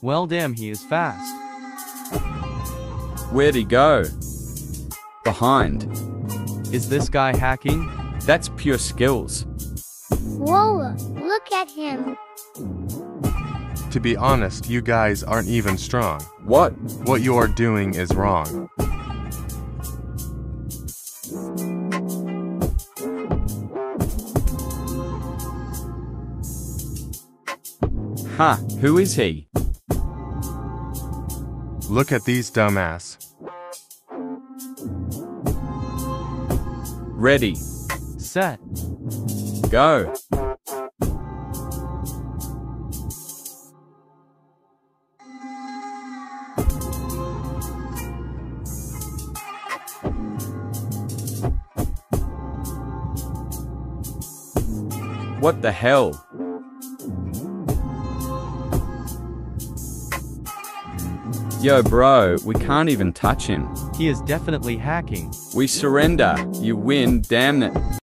Well damn he is fast. Where'd he go? Behind. Is this guy hacking? That's pure skills. Whoa, look at him. To be honest, you guys aren't even strong. What? What you are doing is wrong. Huh, who is he? Look at these dumbass. Ready. Set. Go. What the hell? Yo bro, we can't even touch him. He is definitely hacking. We surrender. You win, damn it.